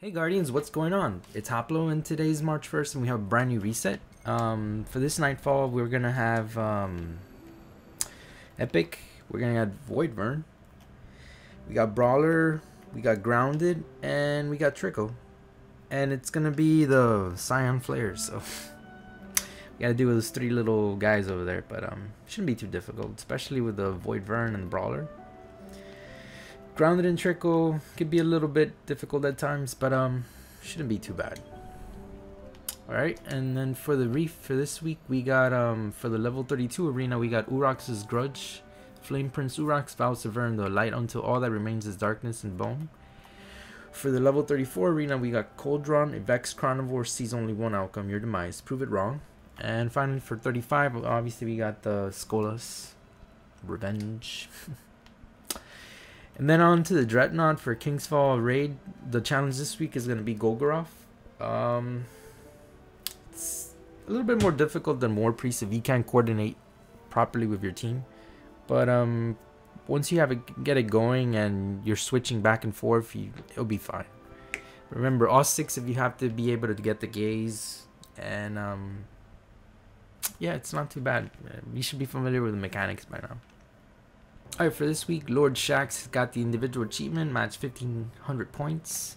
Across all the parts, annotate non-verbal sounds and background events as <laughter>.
Hey Guardians, what's going on? It's Haplo and today's March 1st and we have a brand new reset. Um, for this Nightfall, we're to have um, Epic, we're to have Voidburn, we got Brawler, we got Grounded, and we got Trickle. And it's to be the Psion Flayers, so <laughs> we got to do with those three little guys over there, but um, shouldn't be too difficult, especially with the Voidburn and the Brawler. Grounded and Trickle could be a little bit difficult at times, but um, shouldn't be too bad. Alright, and then for the reef for this week, we got, um, for the level 32 arena, we got Urrox's Grudge, Flame Prince Urox, vows to Vern, the light until all that remains is darkness and bone. For the level 34 arena, we got Qodron, Vex Carnivore sees only one outcome, your demise. Prove it wrong. And finally, for 35, obviously, we got the Skolas, Revenge. <laughs> And then on to the Dreadnought for King's Fall Raid. The challenge this week is going to be Golgoroth. Um, it's a little bit more difficult than War Priest if you can't coordinate properly with your team. But um, once you have it, get it going and you're switching back and forth, you, it'll be fine. Remember, all six of you have to be able to get the gaze. And um, yeah, it's not too bad. You should be familiar with the mechanics by now. Alright, for this week, Lord Shaxx got the individual achievement, match 1500 points.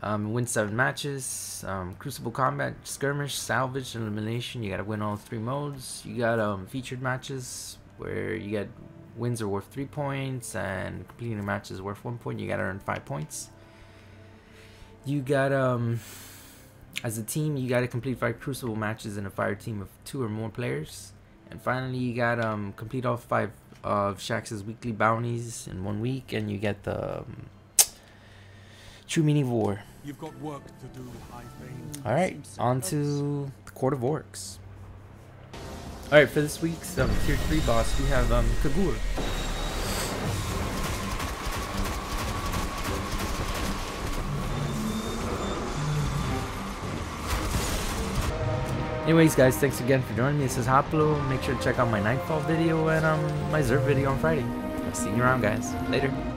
Um, win 7 matches. Um, Crucible Combat, Skirmish, Salvage, and Elimination. You gotta win all three modes. You got um, featured matches where you get wins are worth 3 points and completing a match is worth 1 point. You gotta earn 5 points. You got, um, as a team, you gotta complete 5 Crucible matches in a fire team of 2 or more players. And finally, you gotta um, complete all 5 of Shaxx's weekly bounties in one week, and you get the um, True Meaning of War. You've got work to do, All right, on to the Court of Oryx. All right, for this week's um, tier three boss, we have um, Kagoor. Anyways, guys, thanks again for joining me. This is Haplo. Make sure to check out my Nightfall video and um, my Zerg video on Friday. I'll see you around, guys. Later.